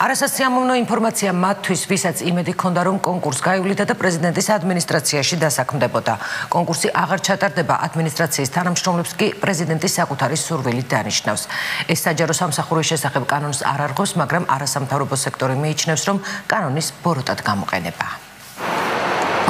არასასიამოვნო ინფორმაცია მათთვის, ვისაც იმედი ჰქონდა, რომ კონკურს გაივლიდა და პრეზიდენტის ადმინისტრაციაში დასაქმდებოდა. კონკურსი აღარ ჩატარდება, ადმინისტრაციის თანამშრომლებს კი პრეზიდენტის საკუთარი სურვილით დანიშნავს. ეს საჯარო სამსახურის შესახებ კანონს არ არღავს, მაგრამ არასამთავრობო სექტორი მიიჩნევს, რომ კანონის ბოროტად გამოყენება.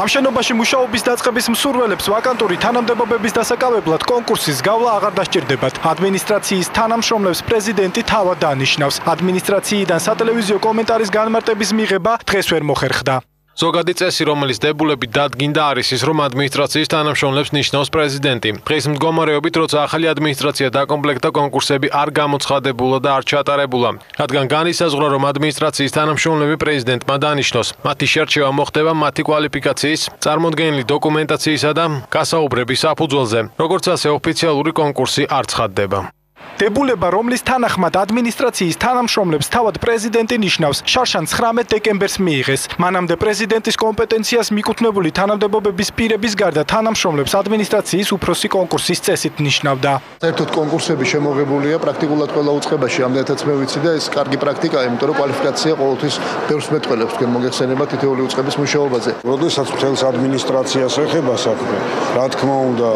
ამ შენობაში მუშაობის დაწყების მსურველებს ვაკანტური თანამდებობების დასაკავებლად კონკურსის გავლა აღარ დასჭირდებათ. ადმინისტრაციის თანამშრომლებს პრეზიდენტი თავად დანიშნავს. ადმინისტრაციიდან სატელევიზიო კომენტარის განმარტების მიღება დღეს ვერ მოხერხდა. ზოგადი წესი, რომელიც დებულები დადგინდა, არის ის, რომ ადმინისტრაციის თანამშრომლებს ნიშნავს პრეზიდენტი. დღეს მდგომარეობით, როცა ახალი ადმინისტრაცია დაკომპლექტდა, კონკურსები არ გამოცხადებულა და არ ჩატარებულა. რადგან განისაზღვრა, რომ ადმინისტრაციის თანამშრომლები პრეზიდენტმა დანიშნოს, მათი შერჩევა მოხდება მათი კვალიფიკაციის, წარმოდგენილი დოკუმენტაციისა და გასაუბრების საფუძველზე. როგორც ასე, ოფიციალური კონკურსი არ ცხადდება. დებულება, რომლის თანახმად ადმინისტრაციის თანამშრომლებს თავად პრეზიდენტი ნიშნავს, შარშან 19 დეკემბერს მიიღეს. მანამდე პრეზიდენტის კომპეტენციას მიკუთვნებული თანამდებობების პირების გარდა თანამშრომლებს ადმინისტრაციის უფროსი კონკურსის წესით ნიშნავდა. საერთოდ კონკურსები შემოღებულია პრაქტიკულად ყველა უწყებაში, ამდენთაც მე ვიცი და ეს კარგი პრაქტიკაა, იმიტომ რომ კვალიფიკაცია ყოველთვის ბევრს მეტყველებს თქვენ მოგეხსენება თითოეული უწყების მუშაობაზე. როდესაც მთელს ადმინისტრაციას ეხება საქმე, რა თქმა უნდა,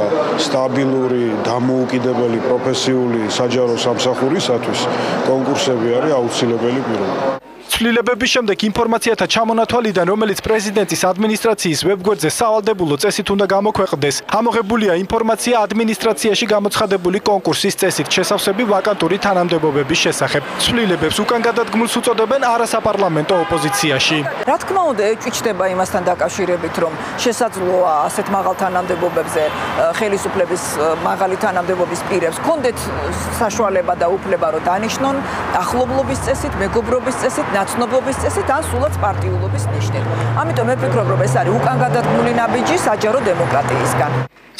სტაბილური, დამოუკიდებელი პროფესიული საჯარო სამსახურისათვის კონკურსები არის აუცილებელი პირობა. ცვლილებების შემდეგ ინფორმაციათა ჩამონათვალიდან, რომელიც პრეზიდენტის ადმინისტრაციის ვებგვერდზე სავალდებულო წესით უნდა გამოქვეყნდეს, ამოღებულია ინფორმაცია ადმინისტრაციაში გამოცხადებული კონკურსის წესით შესავსები ვაკანტური თანამდებობების შესახებ. ცვლილებებს უკან გადადგმულს უწოდებენ არასაპარლამენტო ოპოზიციაში. რა თქმა უნდა, ეჭვიჩდება იმასთან დაკავშირებით, რომ შესაძლოა ასეთ მაღალ თანამდებობებზე ხელისუფლების მაღალი თანამდებობის პირებს კონდეთ საშუალება და უფლება რომ დანიშნონ ახლობლობის წესით, მეგობრობის წესით ნაცნობობის წესით ან სულაც პარტიულობის ნიშნით. ამიტომ მე ვფიქრობ, რომ ეს არის უკან გადადგმული ნაბიჯი საჯარო დემოკრატიისგან.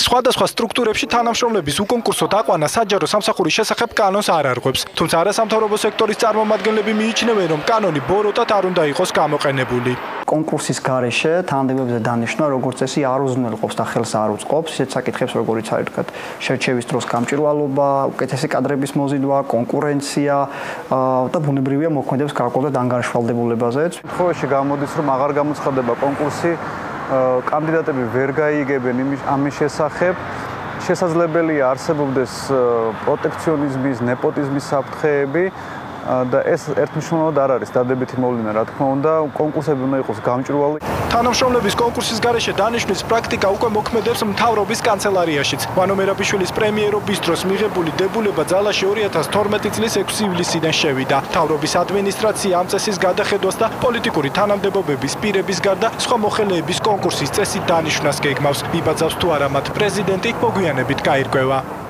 სხვადასხვა სტრუქტურებში თანამშრომლების უკონკურსო დაყვანა საჯარო სამსახურის შესახებ კანონს არ არღვევს. თუმცა არასამთავრობო სექტორის წარმომადგენლები მიიჩნევენ, რომ კანონი ბოროტად არ უნდა იყოს გამოყენებული. კონკურსის გარეშე თანამდებობებზე დანიშნვა, როგორც წესი არ უზრუნველყოფს და ხელს არ უწყობს ისეთ საკითხებს, როგორიც არის თქვა, შერჩევის დროს გამჭირვალობა, უკეთესი კადრების მოზიდვა, კონკურენცია და ბუნებრივია მოქმედებს გარკვეულ ანგარიშვალდებულებაზეც. ხოლოში გამოდის, რომ აღარ გამოცხადება კონკურსი კანდიდატები ვერ გაიგებენ იმის ამის შესახებ შესაძლებელია არსებობდეს პროტექციონიზმის, ნეპოტიზმის საფრთხეები და ეს ერთმნიშვნელოვნად არ არის დადებითი მოვლენა, რა თქმა უნდა, კონკურსები უნდა იყოს გამჭვირვალე. თანამშრომლების კონკურსის გარეშე დანიშნვის პრაქტიკა უკვე მოქმედებს მთავრობის კანცელარიაშიც. ვანო მერაბიშვილის პრემიერობის დროს მიღებული დებულება ძალაში 2012 წლის 6 ივლისიდან შევიდა. მთავრობის ადმინისტრაცია ამ წესის გადახედვას და პოლიტიკური თანამდებობების პირების გარდა სხვა მოხელეების კონკურსის წესით დანიშნვას გეგმავს. იბაძავს თუ არა მათ პრეზიდენტი მოგვიანებით გაირკვევა.